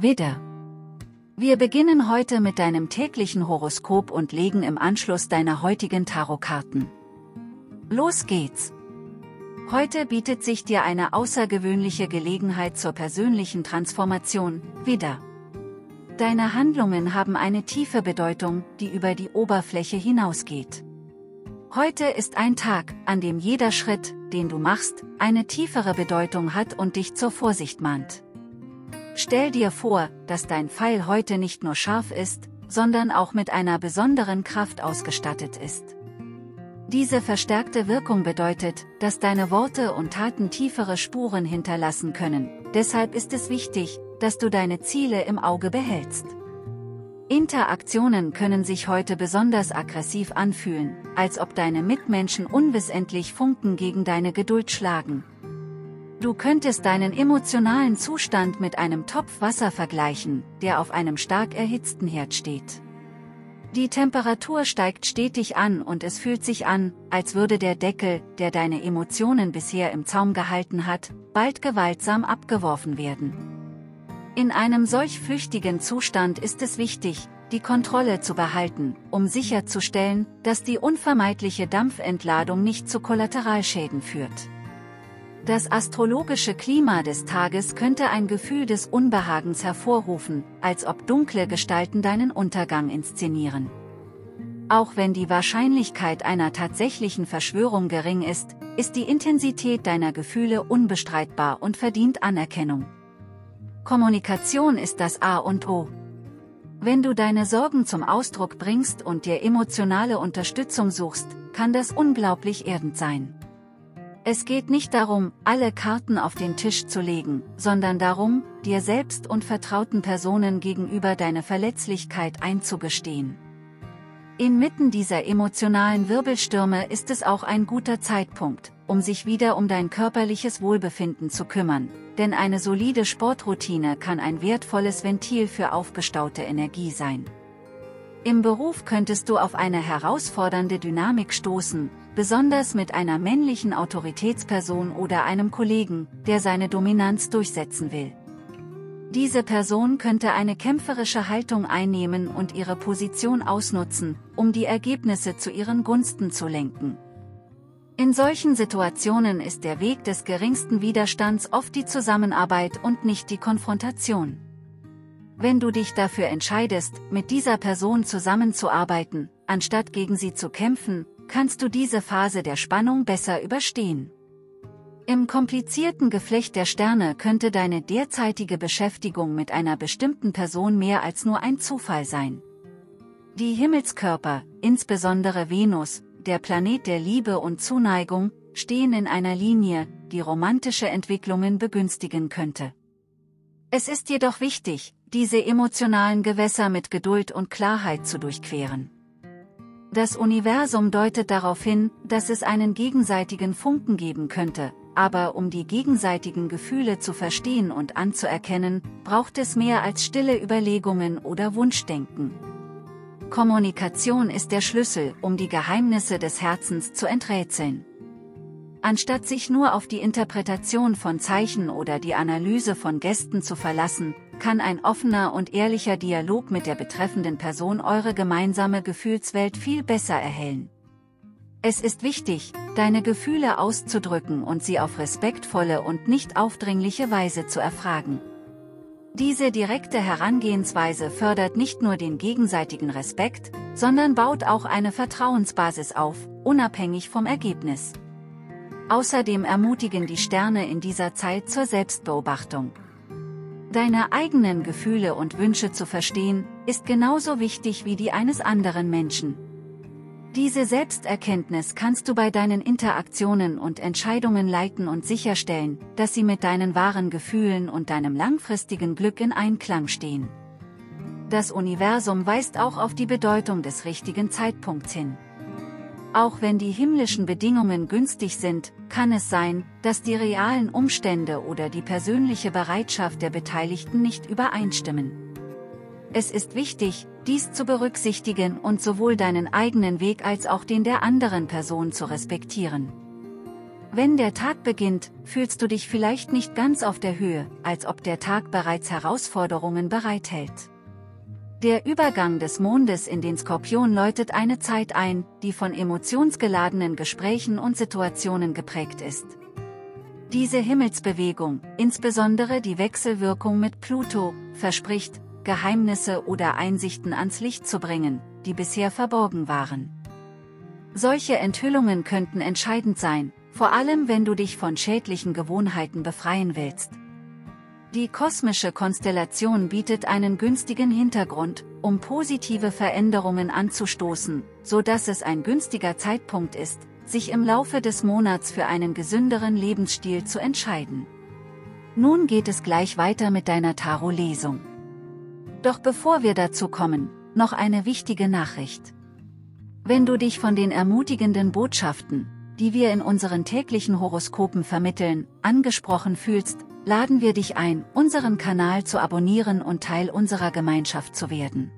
Widder. Wir beginnen heute mit deinem täglichen Horoskop und legen im Anschluss deiner heutigen Tarotkarten. Los geht's! Heute bietet sich dir eine außergewöhnliche Gelegenheit zur persönlichen Transformation, Widder. Deine Handlungen haben eine tiefe Bedeutung, die über die Oberfläche hinausgeht. Heute ist ein Tag, an dem jeder Schritt, den du machst, eine tiefere Bedeutung hat und dich zur Vorsicht mahnt. Stell dir vor, dass dein Pfeil heute nicht nur scharf ist, sondern auch mit einer besonderen Kraft ausgestattet ist. Diese verstärkte Wirkung bedeutet, dass deine Worte und Taten tiefere Spuren hinterlassen können, deshalb ist es wichtig, dass du deine Ziele im Auge behältst. Interaktionen können sich heute besonders aggressiv anfühlen, als ob deine Mitmenschen unwissentlich Funken gegen deine Geduld schlagen, Du könntest deinen emotionalen Zustand mit einem Topf Wasser vergleichen, der auf einem stark erhitzten Herd steht. Die Temperatur steigt stetig an und es fühlt sich an, als würde der Deckel, der deine Emotionen bisher im Zaum gehalten hat, bald gewaltsam abgeworfen werden. In einem solch flüchtigen Zustand ist es wichtig, die Kontrolle zu behalten, um sicherzustellen, dass die unvermeidliche Dampfentladung nicht zu Kollateralschäden führt. Das astrologische Klima des Tages könnte ein Gefühl des Unbehagens hervorrufen, als ob dunkle Gestalten deinen Untergang inszenieren. Auch wenn die Wahrscheinlichkeit einer tatsächlichen Verschwörung gering ist, ist die Intensität deiner Gefühle unbestreitbar und verdient Anerkennung. Kommunikation ist das A und O. Wenn du deine Sorgen zum Ausdruck bringst und dir emotionale Unterstützung suchst, kann das unglaublich erdend sein. Es geht nicht darum, alle Karten auf den Tisch zu legen, sondern darum, dir selbst und vertrauten Personen gegenüber deine Verletzlichkeit einzugestehen. Inmitten dieser emotionalen Wirbelstürme ist es auch ein guter Zeitpunkt, um sich wieder um dein körperliches Wohlbefinden zu kümmern, denn eine solide Sportroutine kann ein wertvolles Ventil für aufgestaute Energie sein. Im Beruf könntest du auf eine herausfordernde Dynamik stoßen, besonders mit einer männlichen Autoritätsperson oder einem Kollegen, der seine Dominanz durchsetzen will. Diese Person könnte eine kämpferische Haltung einnehmen und ihre Position ausnutzen, um die Ergebnisse zu ihren Gunsten zu lenken. In solchen Situationen ist der Weg des geringsten Widerstands oft die Zusammenarbeit und nicht die Konfrontation. Wenn du dich dafür entscheidest, mit dieser Person zusammenzuarbeiten, anstatt gegen sie zu kämpfen, kannst du diese Phase der Spannung besser überstehen. Im komplizierten Geflecht der Sterne könnte deine derzeitige Beschäftigung mit einer bestimmten Person mehr als nur ein Zufall sein. Die Himmelskörper, insbesondere Venus, der Planet der Liebe und Zuneigung, stehen in einer Linie, die romantische Entwicklungen begünstigen könnte. Es ist jedoch wichtig, diese emotionalen Gewässer mit Geduld und Klarheit zu durchqueren. Das Universum deutet darauf hin, dass es einen gegenseitigen Funken geben könnte, aber um die gegenseitigen Gefühle zu verstehen und anzuerkennen, braucht es mehr als stille Überlegungen oder Wunschdenken. Kommunikation ist der Schlüssel, um die Geheimnisse des Herzens zu enträtseln. Anstatt sich nur auf die Interpretation von Zeichen oder die Analyse von Gästen zu verlassen, kann ein offener und ehrlicher Dialog mit der betreffenden Person eure gemeinsame Gefühlswelt viel besser erhellen. Es ist wichtig, deine Gefühle auszudrücken und sie auf respektvolle und nicht aufdringliche Weise zu erfragen. Diese direkte Herangehensweise fördert nicht nur den gegenseitigen Respekt, sondern baut auch eine Vertrauensbasis auf, unabhängig vom Ergebnis. Außerdem ermutigen die Sterne in dieser Zeit zur Selbstbeobachtung. Deine eigenen Gefühle und Wünsche zu verstehen, ist genauso wichtig wie die eines anderen Menschen. Diese Selbsterkenntnis kannst du bei deinen Interaktionen und Entscheidungen leiten und sicherstellen, dass sie mit deinen wahren Gefühlen und deinem langfristigen Glück in Einklang stehen. Das Universum weist auch auf die Bedeutung des richtigen Zeitpunkts hin. Auch wenn die himmlischen Bedingungen günstig sind, kann es sein, dass die realen Umstände oder die persönliche Bereitschaft der Beteiligten nicht übereinstimmen. Es ist wichtig, dies zu berücksichtigen und sowohl deinen eigenen Weg als auch den der anderen Person zu respektieren. Wenn der Tag beginnt, fühlst du dich vielleicht nicht ganz auf der Höhe, als ob der Tag bereits Herausforderungen bereithält. Der Übergang des Mondes in den Skorpion läutet eine Zeit ein, die von emotionsgeladenen Gesprächen und Situationen geprägt ist. Diese Himmelsbewegung, insbesondere die Wechselwirkung mit Pluto, verspricht, Geheimnisse oder Einsichten ans Licht zu bringen, die bisher verborgen waren. Solche Enthüllungen könnten entscheidend sein, vor allem wenn du dich von schädlichen Gewohnheiten befreien willst. Die kosmische Konstellation bietet einen günstigen Hintergrund, um positive Veränderungen anzustoßen, so dass es ein günstiger Zeitpunkt ist, sich im Laufe des Monats für einen gesünderen Lebensstil zu entscheiden. Nun geht es gleich weiter mit deiner Tarot-Lesung. Doch bevor wir dazu kommen, noch eine wichtige Nachricht. Wenn du dich von den ermutigenden Botschaften, die wir in unseren täglichen Horoskopen vermitteln, angesprochen fühlst, laden wir dich ein, unseren Kanal zu abonnieren und Teil unserer Gemeinschaft zu werden.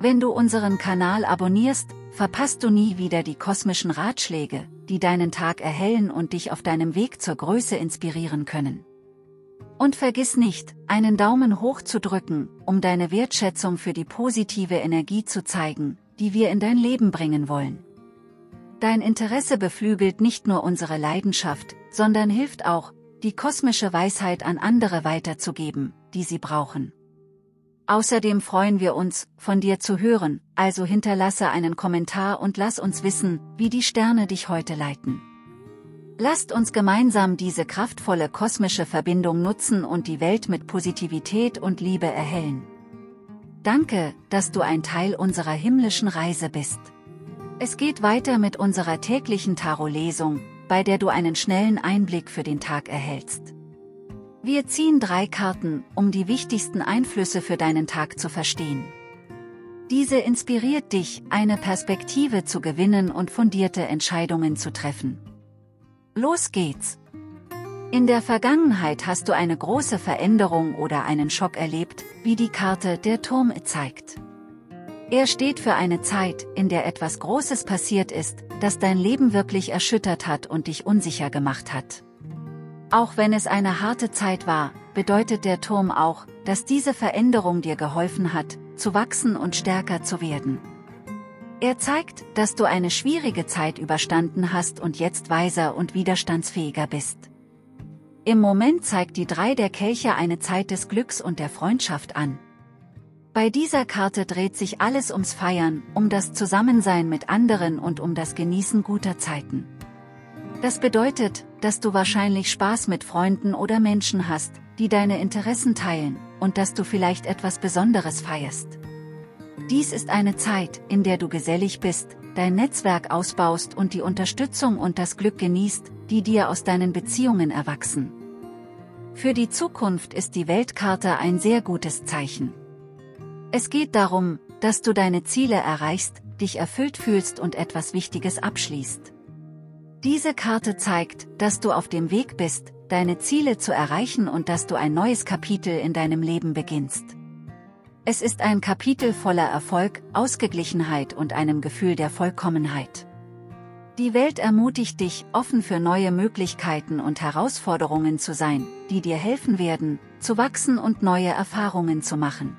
Wenn du unseren Kanal abonnierst, verpasst du nie wieder die kosmischen Ratschläge, die deinen Tag erhellen und dich auf deinem Weg zur Größe inspirieren können. Und vergiss nicht, einen Daumen hoch zu drücken, um deine Wertschätzung für die positive Energie zu zeigen, die wir in dein Leben bringen wollen. Dein Interesse beflügelt nicht nur unsere Leidenschaft, sondern hilft auch, die kosmische Weisheit an andere weiterzugeben, die sie brauchen. Außerdem freuen wir uns, von dir zu hören, also hinterlasse einen Kommentar und lass uns wissen, wie die Sterne dich heute leiten. Lasst uns gemeinsam diese kraftvolle kosmische Verbindung nutzen und die Welt mit Positivität und Liebe erhellen. Danke, dass du ein Teil unserer himmlischen Reise bist. Es geht weiter mit unserer täglichen Tarot-Lesung, bei der du einen schnellen Einblick für den Tag erhältst. Wir ziehen drei Karten, um die wichtigsten Einflüsse für deinen Tag zu verstehen. Diese inspiriert dich, eine Perspektive zu gewinnen und fundierte Entscheidungen zu treffen. Los geht's! In der Vergangenheit hast du eine große Veränderung oder einen Schock erlebt, wie die Karte der Turm zeigt. Er steht für eine Zeit, in der etwas Großes passiert ist, das dein Leben wirklich erschüttert hat und dich unsicher gemacht hat. Auch wenn es eine harte Zeit war, bedeutet der Turm auch, dass diese Veränderung dir geholfen hat, zu wachsen und stärker zu werden. Er zeigt, dass du eine schwierige Zeit überstanden hast und jetzt weiser und widerstandsfähiger bist. Im Moment zeigt die drei der Kelche eine Zeit des Glücks und der Freundschaft an. Bei dieser Karte dreht sich alles ums Feiern, um das Zusammensein mit anderen und um das Genießen guter Zeiten. Das bedeutet, dass du wahrscheinlich Spaß mit Freunden oder Menschen hast, die deine Interessen teilen, und dass du vielleicht etwas Besonderes feierst. Dies ist eine Zeit, in der du gesellig bist, dein Netzwerk ausbaust und die Unterstützung und das Glück genießt, die dir aus deinen Beziehungen erwachsen. Für die Zukunft ist die Weltkarte ein sehr gutes Zeichen. Es geht darum, dass du deine Ziele erreichst, dich erfüllt fühlst und etwas Wichtiges abschließt. Diese Karte zeigt, dass du auf dem Weg bist, deine Ziele zu erreichen und dass du ein neues Kapitel in deinem Leben beginnst. Es ist ein Kapitel voller Erfolg, Ausgeglichenheit und einem Gefühl der Vollkommenheit. Die Welt ermutigt dich, offen für neue Möglichkeiten und Herausforderungen zu sein, die dir helfen werden, zu wachsen und neue Erfahrungen zu machen.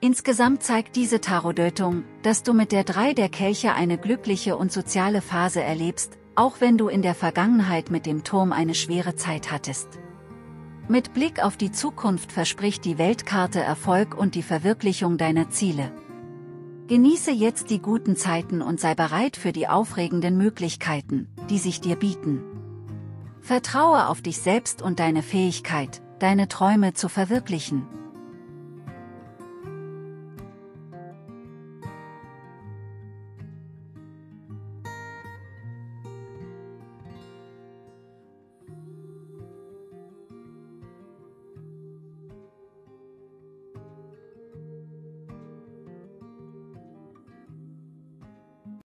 Insgesamt zeigt diese Tarotdeutung, dass du mit der Drei der Kelche eine glückliche und soziale Phase erlebst, auch wenn du in der Vergangenheit mit dem Turm eine schwere Zeit hattest. Mit Blick auf die Zukunft verspricht die Weltkarte Erfolg und die Verwirklichung deiner Ziele. Genieße jetzt die guten Zeiten und sei bereit für die aufregenden Möglichkeiten, die sich dir bieten. Vertraue auf dich selbst und deine Fähigkeit, deine Träume zu verwirklichen.